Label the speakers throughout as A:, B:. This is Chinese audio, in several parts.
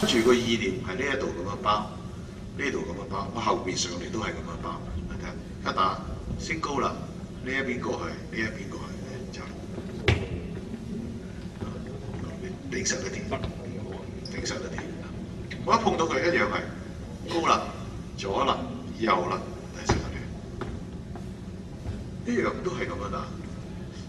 A: 跟住個意念係呢一度咁樣包，呢度咁樣包，我後面上嚟都係咁樣包。你睇，一打升高啦，呢一邊過去，呢一邊過去，就頂實一啲，頂實一啲。我一碰到佢一樣係高啦、左啦、右啦，第四個一樣都係咁樣打。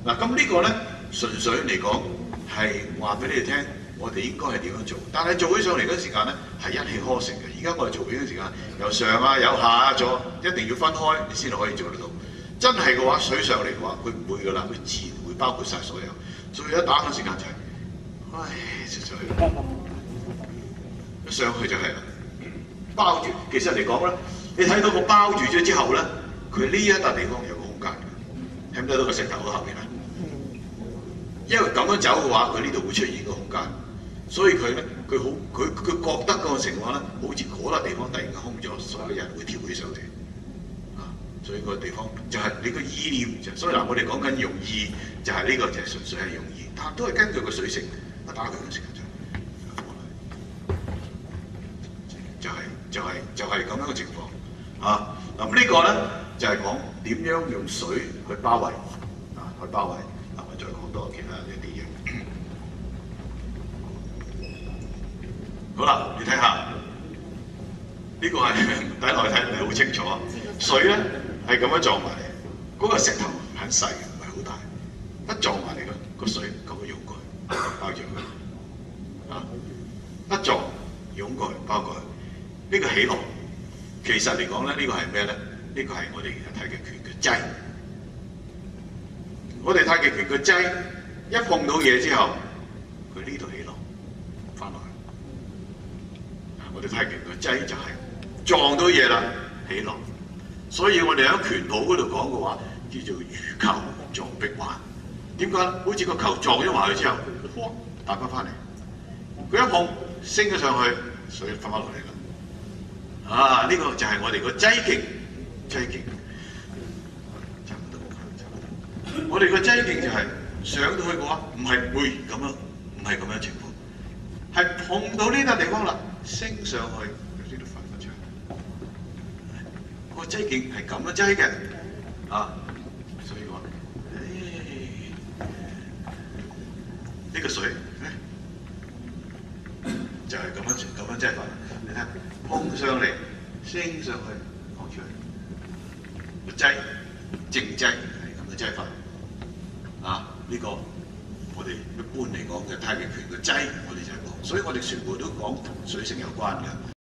A: 嗱，咁呢個咧純粹嚟講係話俾你哋聽，我哋應該係點樣做。但係做起上嚟嗰時間咧係一氣呵成嘅。而家我哋做起嘅時間由上啊、有下啊、左，一定要分開，你先可以做得到。真係嘅話，水上嚟嘅話，佢唔會噶啦，佢自然會包括晒所有。所以一打嘅時間就係、唉，出咗去，一上去就係啦，包住。其實嚟講咧，你睇到個包住咗之後咧，佢呢一笪地方有個空間嘅，睇唔睇到個石頭喺後邊啊？因為咁樣走嘅話，佢呢度會出現個空間，所以佢咧，佢好，佢佢覺得嗰個情況咧，好似嗰笪地方突然間空咗，所有人會跳起上嚟。啊，所以個地方就係你個意念就，所以嗱，我哋講緊用意，就係呢個就係純粹係用意，但都係根據個水性一打佢嘅時間就係就係就係咁樣嘅情況。啊，咁呢個咧就係講點樣用水去包圍，啊，去包圍。嗱，我再講多其他一啲嘢。好啦，你睇下，呢、個係第一來睇唔係好清楚。水咧係咁樣撞埋嚟，嗰、個石頭很細，唔係好大。一撞埋嚟嘅個水咁樣湧過去，包住佢。啊，一撞湧過去，包過去。呢、個起落其實嚟講咧，呢、個係咩咧？呢、個係我哋太極拳嘅擠。我哋太極拳嘅擠一碰到嘢之後，佢呢度起落。我哋太極拳嘅擠就係撞到嘢啦，起落。所以我哋喺拳譜嗰度講嘅話，叫做魚球撞壁環。點解？好似個球撞咗埋去之後，哇，彈翻翻嚟。佢一碰升咗上去，水翻翻落嚟啦。啊，呢、個就係我哋個擠勁，擠勁。我哋個擠勁就係、上到去嘅話，唔係會咁樣，唔係咁樣情況，碰到呢笪地方啦，升上去，呢度發發出嚟。個擠勁係咁樣擠嘅，啊，所以話，誒呢、個水咧就係咁樣咁樣擠法。你睇，碰上嚟，升上去，放出嚟，個擠靜擠係咁嘅擠法。啊！呢、個我哋一般嚟講嘅太極拳嘅擠，我哋所以我哋全部都講同水性有關嘅。